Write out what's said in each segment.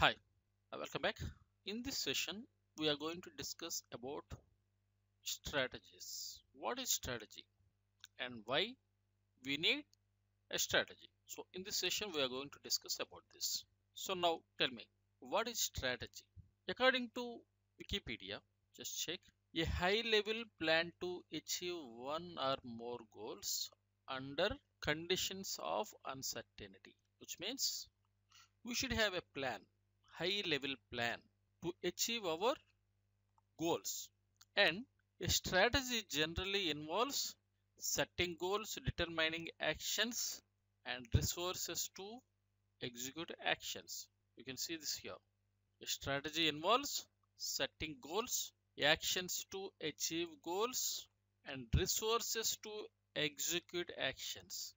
Hi, uh, welcome back. In this session, we are going to discuss about strategies. What is strategy and why we need a strategy? So in this session, we are going to discuss about this. So now tell me, what is strategy? According to Wikipedia, just check a high level plan to achieve one or more goals under conditions of uncertainty, which means we should have a plan high level plan to achieve our goals. And a strategy generally involves setting goals determining actions and resources to execute actions. You can see this here. A strategy involves setting goals actions to achieve goals and resources to execute actions.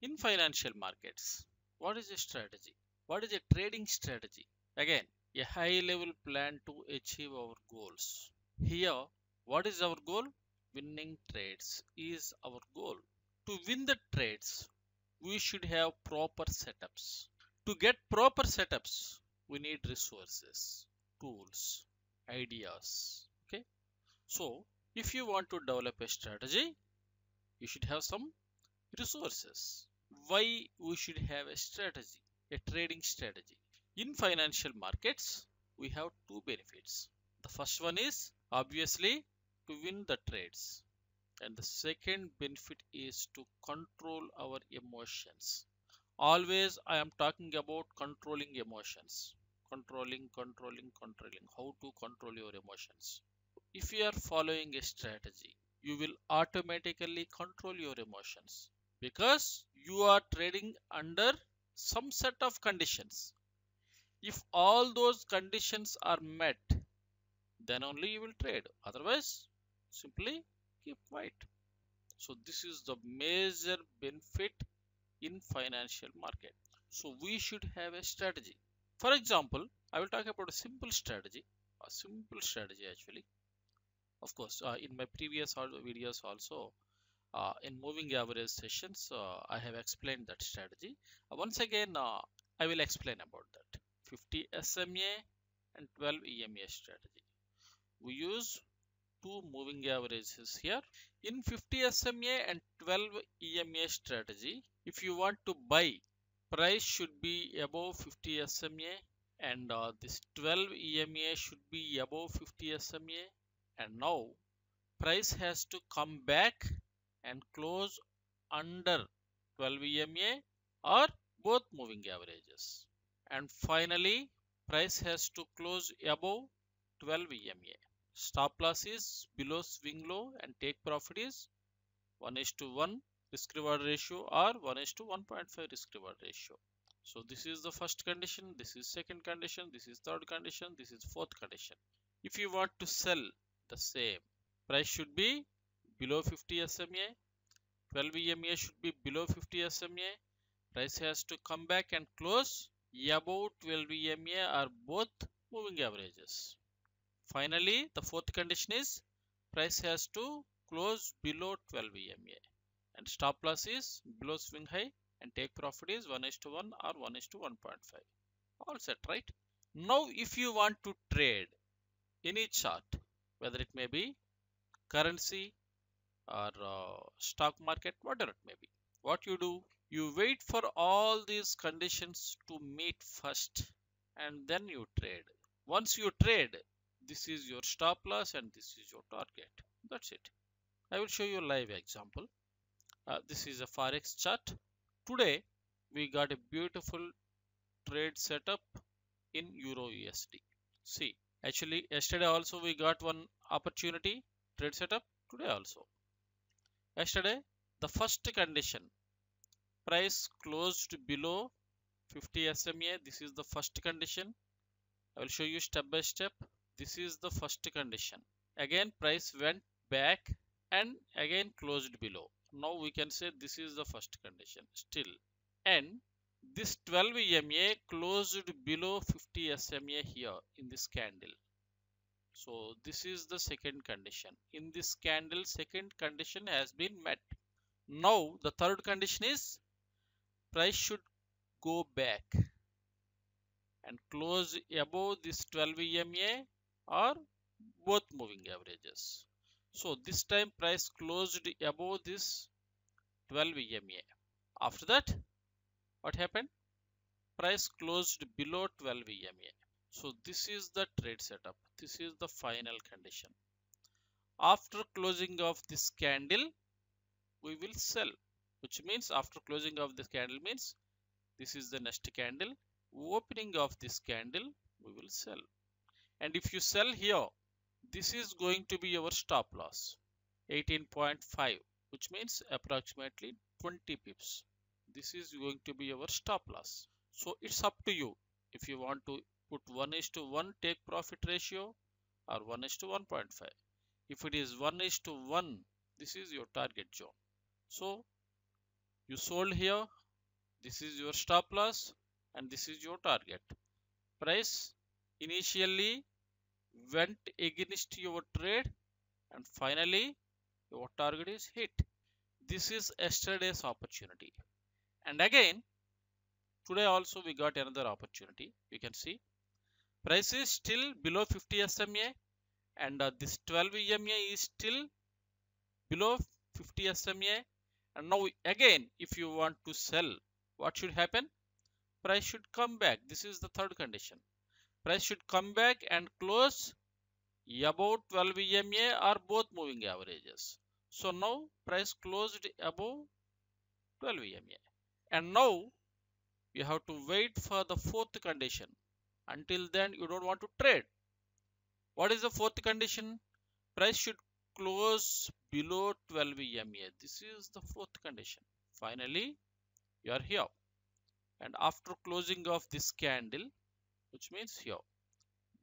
In financial markets what is a strategy? What is a trading strategy Again, a high level plan to achieve our goals. Here, what is our goal? Winning trades is our goal. To win the trades, we should have proper setups. To get proper setups, we need resources, tools, ideas. Okay. So, if you want to develop a strategy, you should have some resources. Why we should have a strategy, a trading strategy? In financial markets, we have two benefits. The first one is obviously to win the trades. And the second benefit is to control our emotions. Always I am talking about controlling emotions. Controlling, controlling, controlling. How to control your emotions. If you are following a strategy, you will automatically control your emotions because you are trading under some set of conditions if all those conditions are met, then only you will trade. Otherwise, simply keep quiet. So this is the major benefit in financial market. So we should have a strategy. For example, I will talk about a simple strategy, a simple strategy actually. Of course, uh, in my previous videos also, uh, in moving average sessions, uh, I have explained that strategy. Uh, once again, uh, I will explain about that. 50 SMA and 12 EMA strategy. We use two moving averages here. In 50 SMA and 12 EMA strategy, if you want to buy, price should be above 50 SMA and uh, this 12 EMA should be above 50 SMA and now price has to come back and close under 12 EMA or both moving averages and finally price has to close above 12 EMA. Stop loss is below swing low and take profit is 1 is to 1 risk reward ratio or 1 is to 1.5 risk reward ratio. So this is the first condition, this is second condition, this is third condition, this is fourth condition. If you want to sell the same, price should be below 50 SMA, 12 EMA should be below 50 SMA, price has to come back and close above 12 EMA are both moving averages. Finally, the fourth condition is price has to close below 12 EMA and stop loss is below swing high and take profit is 1 is to 1 or 1 is to 1.5. All set, right? Now, if you want to trade any chart, whether it may be currency or uh, stock market, whatever it may be, what you do, you wait for all these conditions to meet first and then you trade. Once you trade, this is your stop loss and this is your target. That's it. I will show you a live example. Uh, this is a forex chart. Today we got a beautiful trade setup in Euro USD. See, actually yesterday also we got one opportunity trade setup. Today also. Yesterday the first condition price closed below 50 SMA. This is the first condition. I will show you step by step. This is the first condition. Again price went back and again closed below. Now we can say this is the first condition still. And this 12 EMA closed below 50 SMA here in this candle. So this is the second condition. In this candle second condition has been met. Now the third condition is price should go back and close above this 12 EMA or both moving averages. So this time price closed above this 12 EMA. After that, what happened? Price closed below 12 EMA. So this is the trade setup. This is the final condition. After closing of this candle, we will sell, which means after closing of this candle means this is the next candle. Opening of this candle, we will sell. And if you sell here, this is going to be your stop loss 18.5 which means approximately 20 pips. This is going to be our stop loss. So it's up to you. If you want to put 1 is to 1 take profit ratio or 1 is to 1.5 if it is 1 is to 1 this is your target zone. So you sold here this is your stop loss and this is your target price initially went against your trade and finally your target is hit. This is yesterday's opportunity. And again, today also we got another opportunity. You can see price is still below 50 SMA and uh, this 12 EMA is still below 50 SMA. And now again, if you want to sell, what should happen? Price should come back. This is the third condition price should come back and close above 12 EMA or both moving averages. So now price closed above 12 EMA. And now you have to wait for the fourth condition. Until then you don't want to trade. What is the fourth condition? Price should close below 12 EMA. This is the fourth condition. Finally, you are here. And after closing of this candle, which means here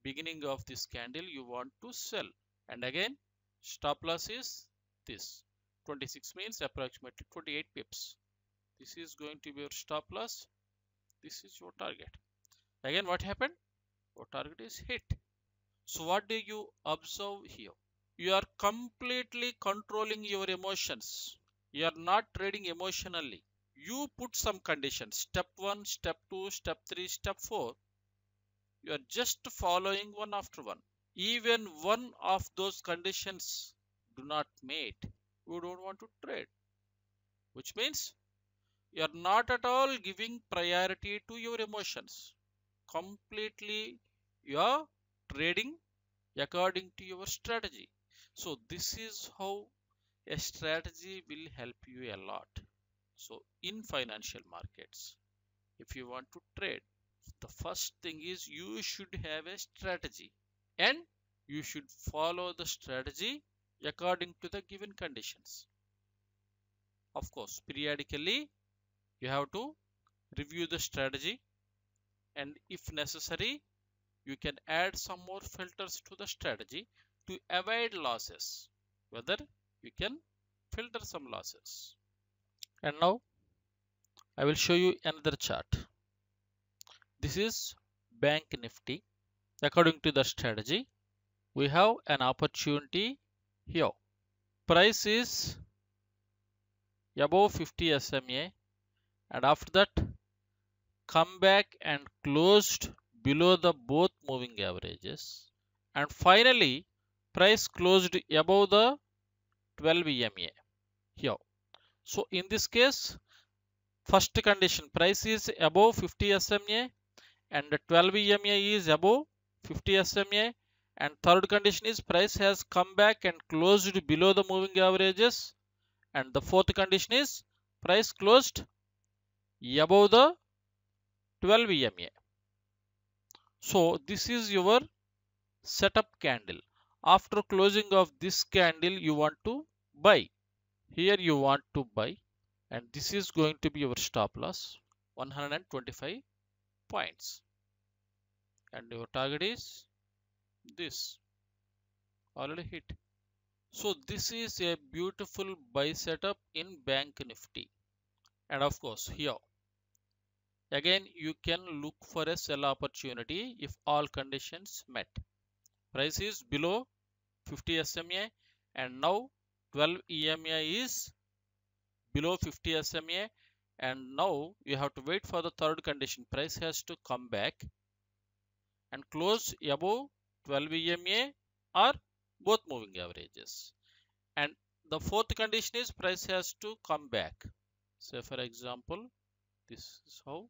beginning of this candle you want to sell. And again stop loss is this. 26 means approximately 28 pips. This is going to be your stop loss. This is your target. Again what happened? Your target is hit. So what do you observe here you are completely controlling your emotions you are not trading emotionally you put some conditions step 1 step 2 step 3 step 4 you are just following one after one. Even one of those conditions do not meet, you don't want to trade. Which means you are not at all giving priority to your emotions. Completely you are trading according to your strategy. So this is how a strategy will help you a lot. So in financial markets, if you want to trade, the first thing is you should have a strategy and you should follow the strategy according to the given conditions. Of course, periodically you have to review the strategy and if necessary you can add some more filters to the strategy to avoid losses whether you can filter some losses and now I will show you another chart this is Bank Nifty. According to the strategy, we have an opportunity here. Price is above 50 SMA and after that come back and closed below the both moving averages and finally price closed above the 12 EMA here. So in this case first condition price is above 50 SMA and 12 EMA is above 50 SMA and third condition is price has come back and closed below the moving averages and the fourth condition is price closed above the 12 EMA. So this is your setup candle. After closing of this candle you want to buy. Here you want to buy and this is going to be your stop loss 125 points. And your target is this. Already hit. So this is a beautiful buy setup in bank nifty. And of course here. Again you can look for a sell opportunity if all conditions met price is below 50 SMA and now 12 EMA is below 50 SMA and now you have to wait for the third condition price has to come back and close above 12 EMA or both moving averages. And the fourth condition is price has to come back. Say for example, this is how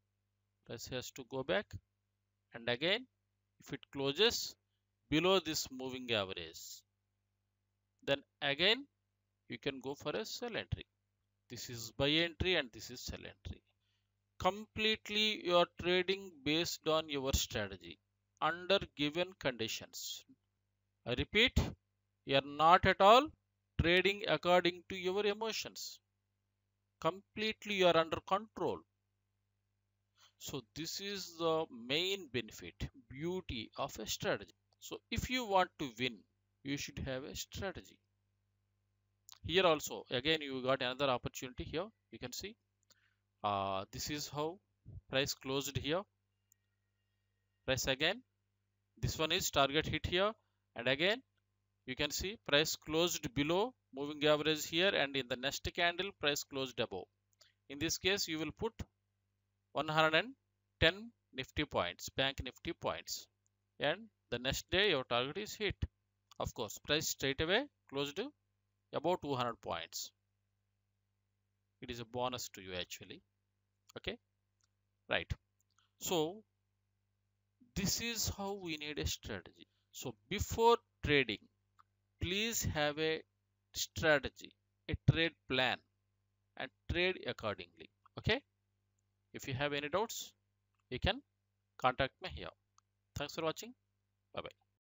price has to go back and again if it closes below this moving average then again you can go for a sell entry. This is buy entry and this is sell entry. Completely you are trading based on your strategy under given conditions. I repeat you are not at all trading according to your emotions. Completely you are under control. So this is the main benefit, beauty of a strategy. So if you want to win, you should have a strategy. Here also, again, you got another opportunity here. You can see uh, this is how price closed here. Price again. This one is target hit here. And again, you can see price closed below moving average here and in the next candle price closed above. In this case, you will put 110 nifty points bank nifty points and the next day your target is hit. Of course price straight away closed to about 200 points. It is a bonus to you actually. Okay? Right. So this is how we need a strategy. So before trading please have a strategy a trade plan and trade accordingly. Okay? If you have any doubts, you can contact me here. Thanks for watching. Bye bye.